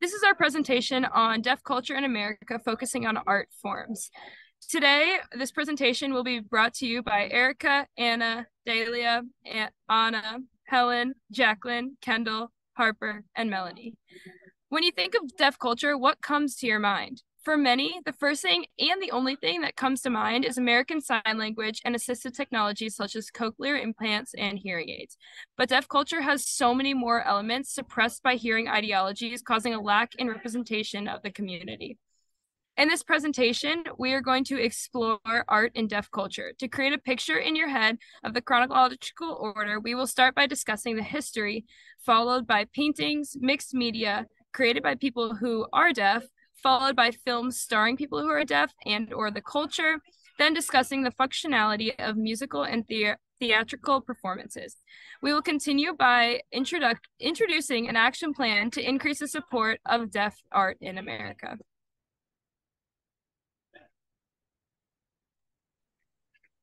This is our presentation on deaf culture in America, focusing on art forms. Today, this presentation will be brought to you by Erica, Anna, Dahlia, Anna, Helen, Jacqueline, Kendall, Harper, and Melanie. When you think of deaf culture, what comes to your mind? For many, the first thing and the only thing that comes to mind is American Sign Language and assistive technologies such as cochlear implants and hearing aids. But deaf culture has so many more elements suppressed by hearing ideologies, causing a lack in representation of the community. In this presentation, we are going to explore art in deaf culture. To create a picture in your head of the chronological order, we will start by discussing the history, followed by paintings, mixed media, created by people who are deaf, followed by films starring people who are deaf and or the culture, then discussing the functionality of musical and the theatrical performances. We will continue by introdu introducing an action plan to increase the support of deaf art in America.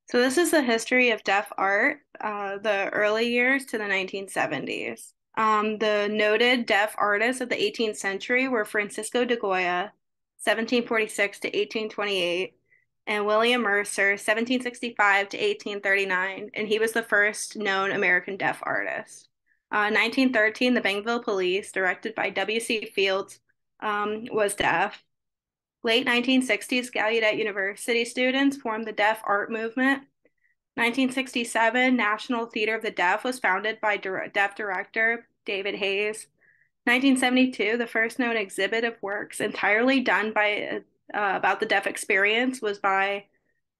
So this is the history of deaf art, uh, the early years to the 1970s. Um, the noted deaf artists of the 18th century were Francisco de Goya, 1746 to 1828, and William Mercer, 1765 to 1839, and he was the first known American deaf artist. Uh, 1913, the Bangville Police, directed by W.C. Fields, um, was deaf. Late 1960s, Gallaudet University students formed the Deaf Art Movement. 1967, National Theater of the Deaf was founded by deaf director David Hays. 1972, the first known exhibit of works entirely done by uh, about the deaf experience was by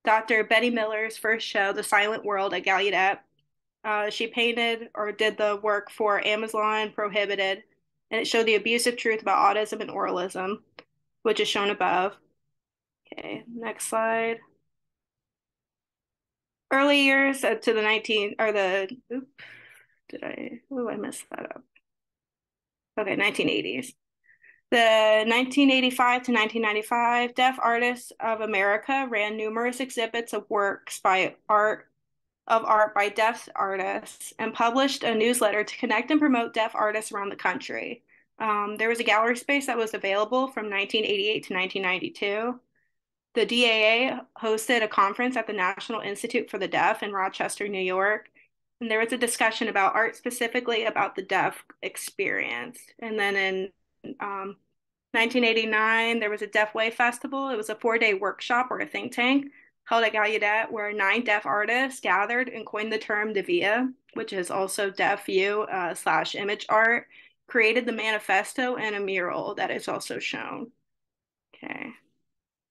Dr. Betty Miller's first show, The Silent World at Gallaudet. Uh, she painted or did the work for Ameslan Prohibited, and it showed the abusive truth about audism and oralism, which is shown above. Okay, next slide early years uh, to the 19 or the oops, did I oh I messed that up. Okay, 1980s. The 1985 to 1995 Deaf Artists of America ran numerous exhibits of works by art of art by deaf artists and published a newsletter to connect and promote deaf artists around the country. Um, there was a gallery space that was available from 1988 to 1992. The DAA hosted a conference at the National Institute for the Deaf in Rochester, New York. And there was a discussion about art specifically about the deaf experience. And then in um, 1989, there was a Deaf Way Festival. It was a four day workshop or a think tank held at Gallaudet where nine deaf artists gathered and coined the term De'VIA, which is also deaf view uh, slash image art, created the manifesto and a mural that is also shown. Okay.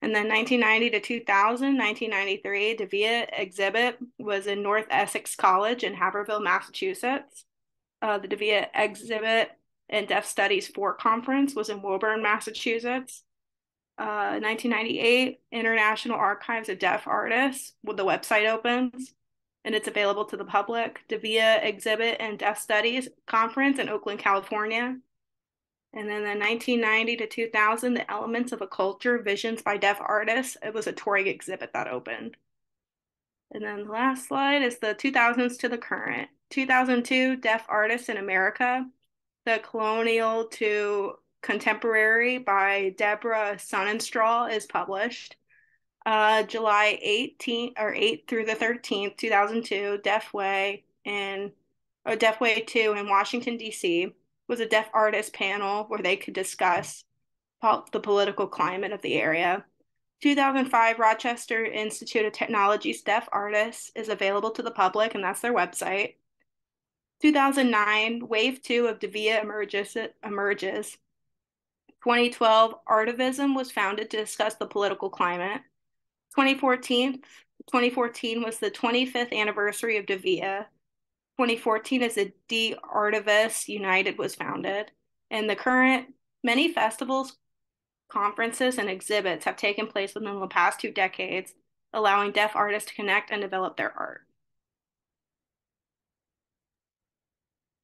And then 1990 to 2000, 1993, De'VIA exhibit was in North Essex College in Haverhill, Massachusetts. Uh, the De'VIA exhibit and Deaf Studies 4 conference was in Woburn, Massachusetts. Uh, 1998, International Archives of Deaf Artists, well, the website opens and it's available to the public. De'VIA exhibit and Deaf Studies conference in Oakland, California. And then the 1990 to 2000, The Elements of a Culture, Visions by Deaf Artists. It was a touring exhibit that opened. And then the last slide is the 2000s to the current. 2002, Deaf Artists in America, The Colonial to Contemporary by Deborah Sonnenstrahl is published. Uh, July 18th or 8th through the 13th, 2002, Deaf Way in or Deaf Way 2 in Washington, D.C was a deaf artist panel where they could discuss the political climate of the area. 2005 Rochester Institute of Technology's Deaf Artists is available to the public, and that's their website. 2009 Wave 2 of De'VIA emerges. emerges. 2012 Artivism was founded to discuss the political climate. 2014 2014 was the 25th anniversary of De'VIA. 2014 as the D Artivist United was founded. And the current many festivals, conferences, and exhibits have taken place within the past two decades, allowing deaf artists to connect and develop their art.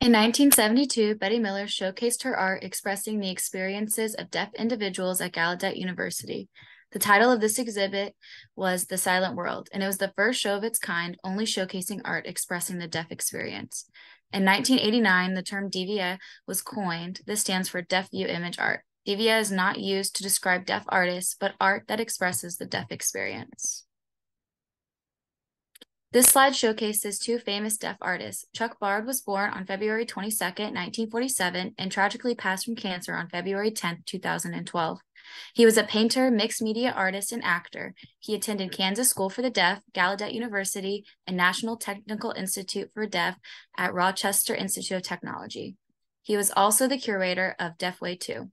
In 1972, Betty Miller showcased her art expressing the experiences of deaf individuals at Gallaudet University. The title of this exhibit was The Silent World, and it was the first show of its kind, only showcasing art expressing the deaf experience. In 1989, the term DVA was coined. This stands for Deaf View Image Art. DVA is not used to describe deaf artists, but art that expresses the deaf experience. This slide showcases two famous deaf artists. Chuck Baird was born on February 22, 1947, and tragically passed from cancer on February 10, 2012. He was a painter, mixed media artist, and actor. He attended Kansas School for the Deaf, Gallaudet University, and National Technical Institute for Deaf at Rochester Institute of Technology. He was also the curator of Deafway 2.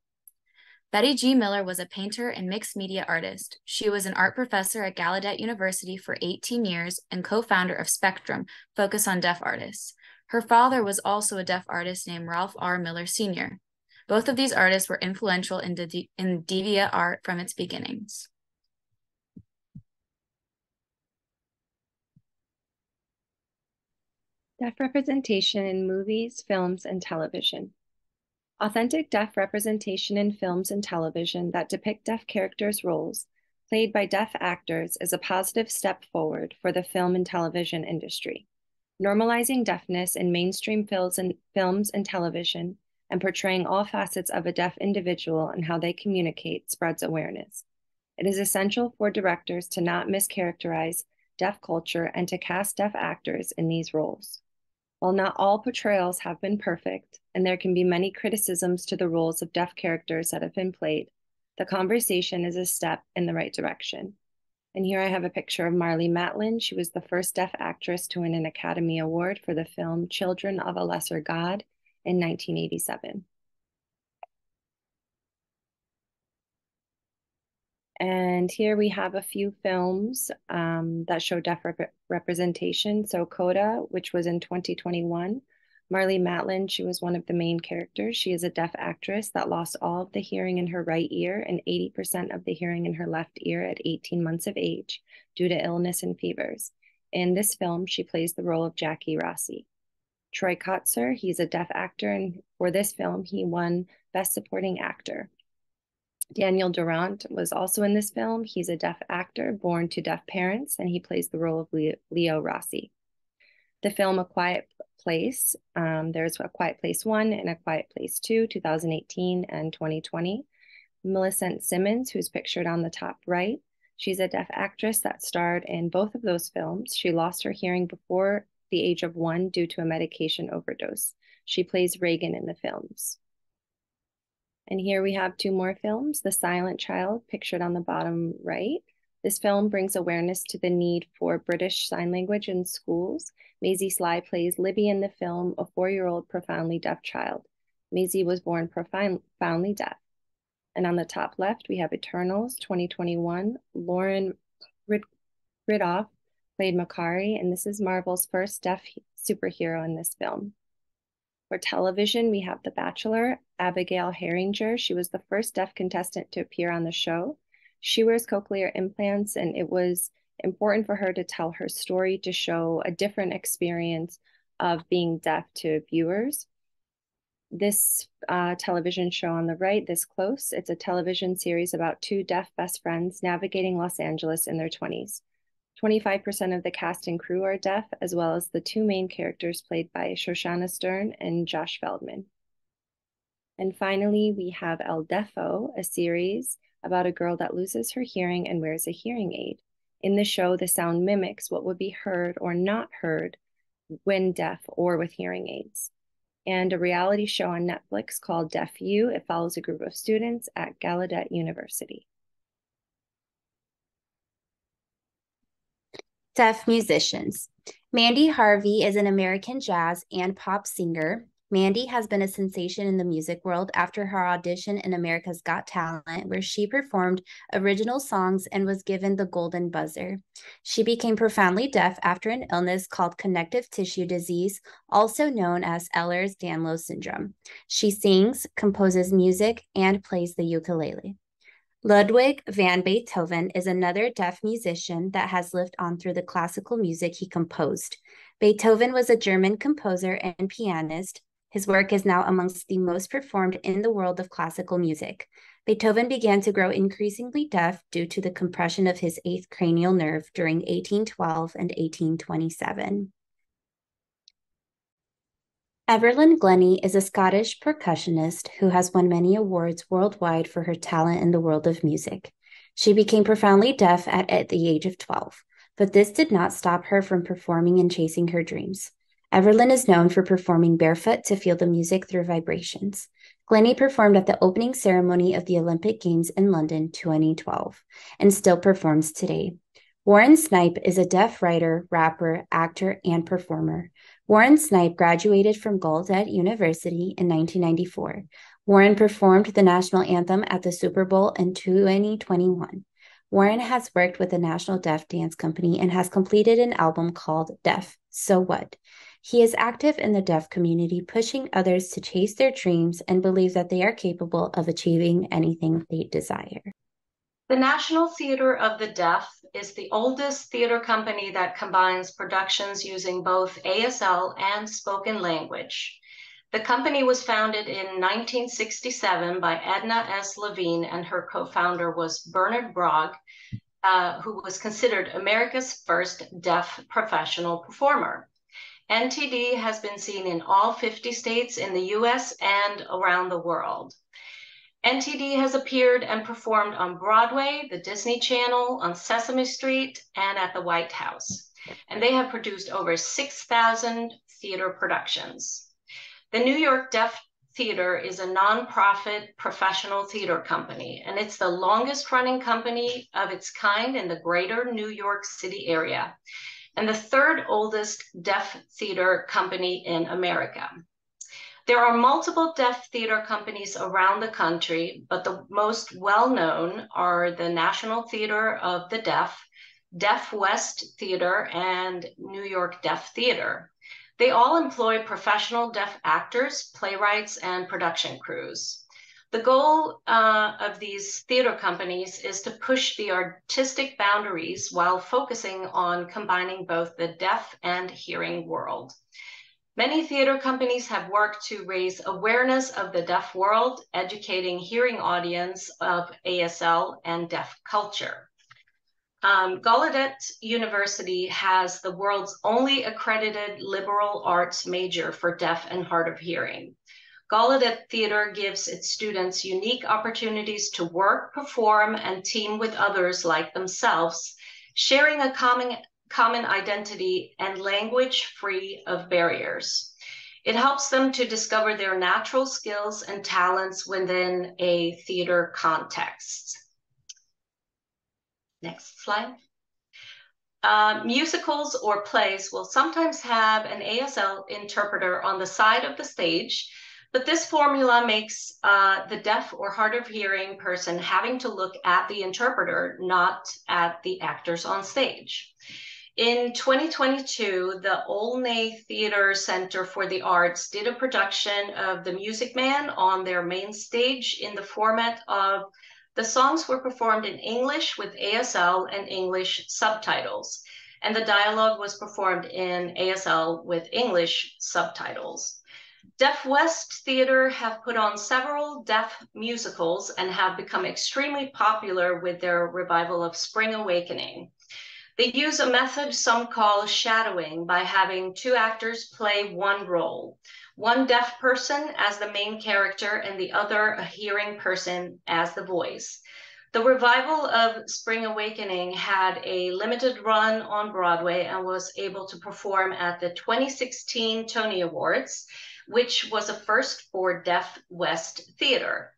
Betty G. Miller was a painter and mixed media artist. She was an art professor at Gallaudet University for 18 years and co founder of Spectrum, focused on deaf artists. Her father was also a deaf artist named Ralph R. Miller Sr. Both of these artists were influential in, the, in De'VIA art from its beginnings. Deaf representation in movies, films, and television. Authentic deaf representation in films and television that depict deaf characters' roles, played by deaf actors, is a positive step forward for the film and television industry. Normalizing deafness in mainstream films and, television and portraying all facets of a deaf individual and how they communicate spreads awareness. It is essential for directors to not mischaracterize deaf culture and to cast deaf actors in these roles. While not all portrayals have been perfect, and there can be many criticisms to the roles of deaf characters that have been played, the conversation is a step in the right direction. And here I have a picture of Marlee Matlin. She was the first deaf actress to win an Academy Award for the film Children of a Lesser God in 1987. And here we have a few films um, that show deaf rep representation. So Coda, which was in 2021. Marlee Matlin, she was one of the main characters. She is a deaf actress that lost all of the hearing in her right ear and 80% of the hearing in her left ear at 18 months of age due to illness and fevers. In this film, she plays the role of Jackie Rossi. Troy Kotsur, he's a deaf actor, and for this film, he won Best Supporting Actor. Daniel Durant was also in this film. He's a deaf actor born to deaf parents, and he plays the role of Leo Rossi. The film A Quiet Place, um, there's A Quiet Place 1 and A Quiet Place 2, 2018 and 2020. Millicent Simmonds, who's pictured on the top right, she's a deaf actress that starred in both of those films. She lost her hearing before the age of one due to a medication overdose. She plays Regan in the films. And here we have two more films The Silent Child, pictured on the bottom right. This film brings awareness to the need for British Sign Language in schools. Maisie Sly plays Libby in the film, a four year old profoundly deaf child. Maisie was born profoundly deaf. And on the top left, we have Eternals 2021. Lauren Rid- Ridloff played Makari, and this is Marvel's first deaf superhero in this film. For television, we have The Bachelor, Abigail Heringer. She was the first deaf contestant to appear on the show. She wears cochlear implants, and it was important for her to tell her story to show a different experience of being deaf to viewers. This uh, television show on the right, This Close, it's a television series about two deaf best friends navigating Los Angeles in their 20s. 25% of the cast and crew are deaf, as well as the two main characters played by Shoshannah Stern and Josh Feldman. And finally, we have El Deafo, a series about a girl that loses her hearing and wears a hearing aid. In the show, the sound mimics what would be heard or not heard when deaf or with hearing aids. And a reality show on Netflix called Deaf U. It follows a group of students at Gallaudet University. Deaf musicians. Mandy Harvey is an American jazz and pop singer. Mandy has been a sensation in the music world after her audition in America's Got Talent, where she performed original songs and was given the Golden Buzzer. She became profoundly deaf after an illness called connective tissue disease, also known as Ehlers Danlos syndrome. She sings, composes music, and plays the ukulele. Ludwig van Beethoven is another deaf musician that has lived on through the classical music he composed. Beethoven was a German composer and pianist. His work is now amongst the most performed in the world of classical music. Beethoven began to grow increasingly deaf due to the compression of his eighth cranial nerve during 1812 and 1827. Evelyn Glennie is a Scottish percussionist who has won many awards worldwide for her talent in the world of music. She became profoundly deaf at, at the age of 12, but this did not stop her from performing and chasing her dreams. Evelyn is known for performing barefoot to feel the music through vibrations. Glennie performed at the opening ceremony of the Olympic Games in London 2012 and still performs today. Warren Snipe is a deaf writer, rapper, actor, and performer. Warren Snipe graduated from Gallaudet University in 1994. Warren performed the national anthem at the Super Bowl in 2021. Warren has worked with the National Deaf Dance Company and has completed an album called Deaf, So What? He is active in the deaf community, pushing others to chase their dreams and believe that they are capable of achieving anything they desire. The National Theatre of the Deaf is the oldest theater company that combines productions using both ASL and spoken language. The company was founded in 1967 by Edna S. Levine, and her co founder was Bernard Bragg, uh, who was considered America's first deaf professional performer. NTD has been seen in all 50 states in the US and around the world. NTD has appeared and performed on Broadway, the Disney Channel, on Sesame Street, and at the White House. And they have produced over 6,000 theater productions. The New York Deaf Theater is a nonprofit professional theater company, and it's the longest running company of its kind in the greater New York City area, and the third oldest deaf theater company in America. There are multiple deaf theater companies around the country, but the most well known are the National Theater of the Deaf, Deaf West Theater, and New York Deaf Theater. They all employ professional deaf actors, playwrights, and production crews. The goal uh, of these theater companies is to push the artistic boundaries while focusing on combining both the deaf and hearing world. Many theater companies have worked to raise awareness of the deaf world, educating hearing audience of ASL and deaf culture. Um, Gallaudet University has the world's only accredited liberal arts major for deaf and hard of hearing. Gallaudet Theater gives its students unique opportunities to work, perform, and team with others like themselves, sharing a common common identity and language free of barriers. It helps them to discover their natural skills and talents within a theater context. Next slide. Uh, musicals or plays will sometimes have an ASL interpreter on the side of the stage, but this formula makes uh, the deaf or hard of hearing person having to look at the interpreter, not at the actors on stage. In 2022, the Olney Theater Center for the Arts did a production of The Music Man on their main stage in the format of the songs were performed in English with ASL and English subtitles, and the dialogue was performed in ASL with English subtitles. Deaf West Theater have put on several deaf musicals and have become extremely popular with their revival of Spring Awakening. They use a method some call shadowing by having two actors play one role, one deaf person as the main character and the other a hearing person as the voice. The revival of Spring Awakening had a limited run on Broadway and was able to perform at the 2016 Tony Awards, which was a first for Deaf West Theater.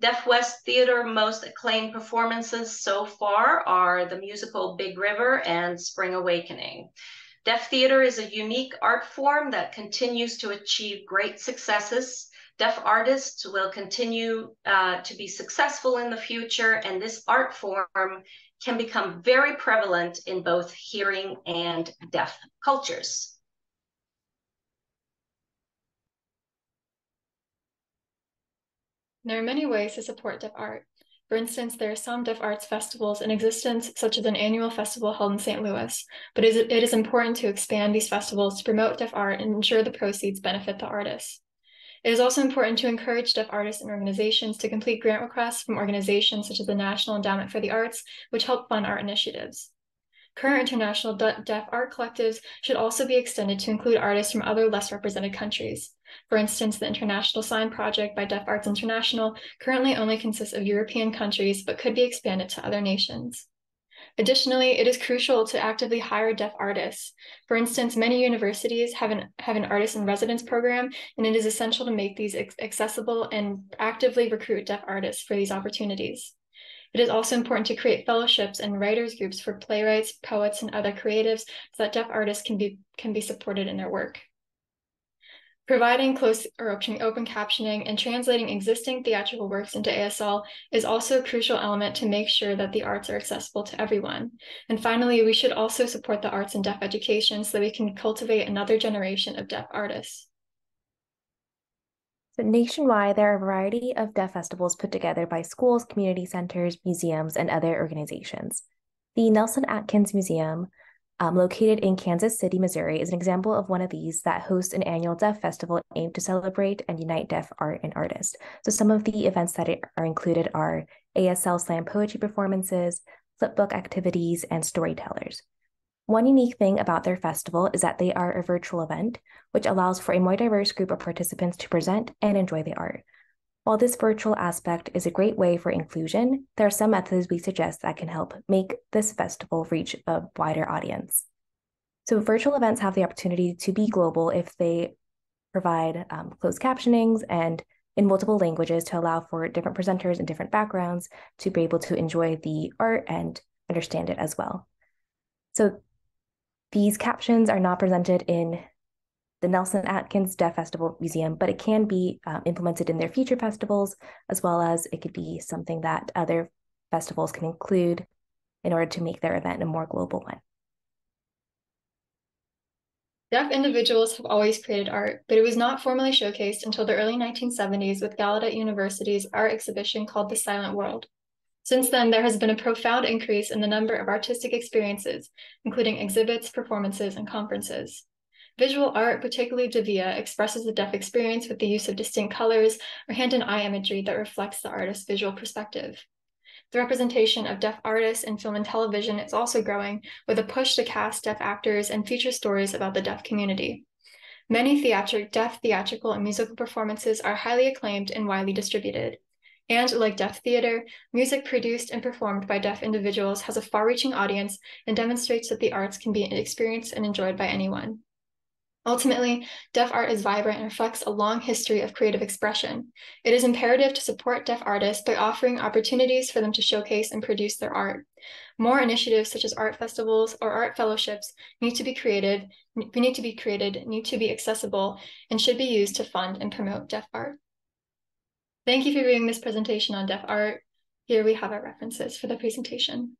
Deaf West Theater most acclaimed performances so far are the musical Big River and Spring Awakening. Deaf theater is a unique art form that continues to achieve great successes. Deaf artists will continue uh, to be successful in the future, and this art form can become very prevalent in both hearing and deaf cultures. There are many ways to support deaf art. For instance, there are some deaf arts festivals in existence, such as an annual festival held in St. Louis, but it is important to expand these festivals to promote deaf art and ensure the proceeds benefit the artists. It is also important to encourage deaf artists and organizations to complete grant requests from organizations such as the National Endowment for the Arts, which help fund art initiatives. Current international deaf art collectives should also be extended to include artists from other less represented countries. For instance, the International Sign Project by Deaf Arts International currently only consists of European countries, but could be expanded to other nations. Additionally, it is crucial to actively hire deaf artists. For instance, many universities have an, have an artist in residence program, and it is essential to make these accessible and actively recruit deaf artists for these opportunities. It is also important to create fellowships and writers groups for playwrights, poets, and other creatives so that deaf artists can be, can be supported in their work. Providing close or open, open captioning and translating existing theatrical works into ASL is also a crucial element to make sure that the arts are accessible to everyone. And finally, we should also support the arts in deaf education so that we can cultivate another generation of deaf artists. So nationwide, there are a variety of deaf festivals put together by schools, community centers, museums, and other organizations. The Nelson Atkins Museum um, located in Kansas City, Missouri, is an example of one of these that hosts an annual deaf festival aimed to celebrate and unite deaf art and artists. So some of the events that are included are ASL slam poetry performances, flipbook activities, and storytellers. One unique thing about their festival is that they are a virtual event, which allows for a more diverse group of participants to present and enjoy the art. While this virtual aspect is a great way for inclusion, there are some methods we suggest that can help make this festival reach a wider audience. So, virtual events have the opportunity to be global if they provide um, closed captionings and in multiple languages to allow for different presenters and different backgrounds to be able to enjoy the art and understand it as well. So, these captions are not presented in the Nelson Atkins Deaf Festival Museum, but it can be um, implemented in their future festivals, as well as it could be something that other festivals can include in order to make their event a more global one. Deaf individuals have always created art, but it was not formally showcased until the early 1970s with Gallaudet University's art exhibition called The Silent World. Since then, there has been a profound increase in the number of artistic experiences, including exhibits, performances, and conferences. Visual art, particularly Davia, expresses the deaf experience with the use of distinct colors or hand and eye imagery that reflects the artist's visual perspective. The representation of deaf artists in film and television is also growing, with a push to cast deaf actors and feature stories about the deaf community. Many theatric, deaf theatrical and musical performances are highly acclaimed and widely distributed. And like deaf theater, music produced and performed by deaf individuals has a far reaching audience and demonstrates that the arts can be experienced and enjoyed by anyone. Ultimately, deaf art is vibrant and reflects a long history of creative expression. It is imperative to support deaf artists by offering opportunities for them to showcase and produce their art. More initiatives such as art festivals or art fellowships need to be created, need to be created, need to be accessible, and should be used to fund and promote deaf art. Thank you for viewing this presentation on deaf art. Here we have our references for the presentation.